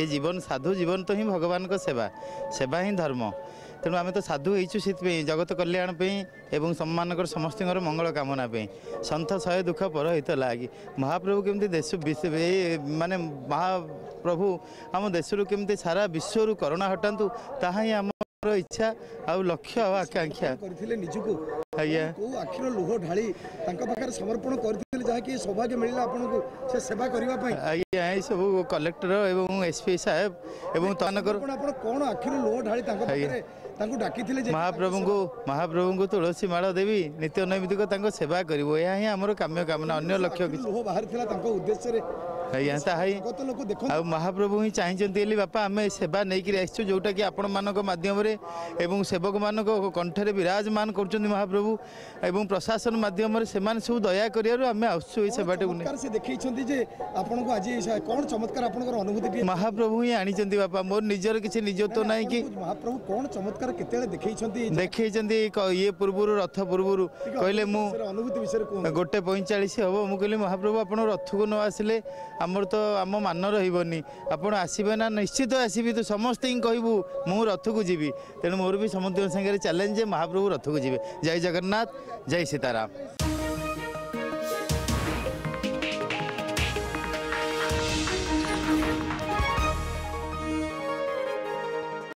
ଏ ଜୀବନ ସାଧୁ ଜୀବନ ତ ହିଁ ଭଗବାନଙ୍କ ସେବା। ସେବା ହିଁ ଧର୍ମ। ତେଣୁ ଆମେ ତ ସାଧୁ ହେଇଛୁ ସେଥିପାଇଁ ଜଗତ କଲ୍ୟାଣ ପାଇଁ ଏବଂ ସମ୍ମାନଙ୍କର ସମସ୍ତଙ୍କର ମଙ୍ଗଳ କାମନା ପାଇଁ। ସନ୍ଥ ଶହେ ଦୁଃଖ ପର ହିତ ଲାଗି। ମହାପ୍ରଭୁ କେମିତି ଦେଶ ବିଶ୍ୱ ଏଇ ମାନେ ମହାପ୍ରଭୁ ଆମ ଦେଶରୁ କେମିତି ସାରା ବିଶ୍ୱରୁ କରୋନା ହଟାନ୍ତୁ ତାହା ହିଁ ଆମର ଇଚ୍ଛା ଆଉ ଲକ୍ଷ୍ୟ ଆଉ ଆକାଂକ୍ଷା। କରିଥିଲେ ନିଜକୁ। ଆଜ୍ଞା। କୋଉ ଆଖିର ଲୁହ ଢାଳି ତାଙ୍କ ପାଖରେ ସମର୍ପଣ କରିଥିଲେ ଯାହାକି ସୌଭାଗ୍ୟ ମିଳିଲା ଆପଣଙ୍କୁ ସେ ସେବା କରିବା ପାଇଁ। ଆଜ୍ଞା ଏଇ ସବୁ କଲେକ୍ଟର ଏବଂ ଏସ୍ପି ସାହେବ ଏବଂ ତମାନଙ୍କର ଆପଣ ଆପଣ କଣ ଆଖିର ଲୁହ ଢାଳି ତାଙ୍କ ପାଖରେ ତାଙ୍କୁ ଡାକିଥିଲେ ଯେ ମହାପ୍ରଭୁଙ୍କୁ ମହାପ୍ରଭୁଙ୍କୁ ତୁଳସୀ ମାଳ ଦେବି ନିତ୍ୟ ନୈମିତିକ ତାଙ୍କ ସେବା କରିବୁ। ଏହା ହିଁ ଆମର କାମ୍ୟ କାମନା ଅନ୍ୟ ଲକ୍ଷ୍ୟ ଆଖିରୁ କିଛି। ଲୁହ ବାହାରିଥିଲା ତାଙ୍କ ଉଦ୍ଦେଶ୍ୟରେ। ଆଜ୍ଞା ତାହା ହିଁ ଜଗତ ଲୋକ ଦେଖନ୍ତୁ। ଆଉ ମହାପ୍ରଭୁ ହିଁ ଚାହିଁଛନ୍ତି ବୋଲି ବାପା ଆମେ ସେବା ନେଇକିରି ଆସିଛୁ ଯେଉଁଟାକି ଆପଣମାନଙ୍କ ମାଧ୍ୟମରେ ଏବଂ ସେବକମାନଙ୍କ କଣ୍ଠରେ ବିରାଜମାନ କରୁଛନ୍ତି ମହାପ୍ରଭୁ ଏବଂ ପ୍ରଶାସନ ମାଧ୍ୟମରେ ସେମାନେ ସବୁ ଦୟା କରିବାରୁ ଆମେ ଆସୁଛୁ ଏଇ ସେବାଟାକୁ ନେଇ। ସେ ଦେଖେଇଛନ୍ତି ଯେ ଆପଣଙ୍କୁ ଆଜି କଣ ଚମତ୍କାର ଆପଣଙ୍କର ଅନୁଭୂତି ମହାପ୍ରଭୁ ହିଁ ଆଣିଛନ୍ତି ବାପା ମୋର ନିଜର କିଛି ନିଜତ୍ୱ ନାହିଁ କି? ମହାପ୍ରଭୁ କଣ ଚମତ୍କାର କେତେବେଳେ ଦେଖେଇଛନ୍ତି? ଦେଖେଇଛନ୍ତି ଇଏ ପୂର୍ବରୁ ରଥ ପୂର୍ବରୁ। କହିଲେ ମୁଁ ଅନୁଭୂତି ବିଷୟରେ ଗୋଟେ ପଇଁଚାଳିଶ ହେବ। ମୁଁ କହିଲି ମହାପ୍ରଭୁ ଆପଣ ରଥକୁ ନ ଆସିଲେ ଆମର ତ ଆମ ମାନ ରହିବନି। ଆପଣ ଆସିବେ ନା? ନିଶ୍ଚିତ ଆସିବି ତୁ ସମସ୍ତେ ହିଁ କହିବୁ ମୁଁ ରଥକୁ ଯିବି। ତେଣୁ ମୋର ବି ସମସ୍ତଙ୍କ ସାଙ୍ଗରେ ଚ୍ୟାଲେଞ୍ଜ ଯେ ମହାପ୍ରଭୁ ରଥକୁ ଯିବେ ଜୟ ଜଗନ୍ନାଥ ଜୟ ସୀତାରାମ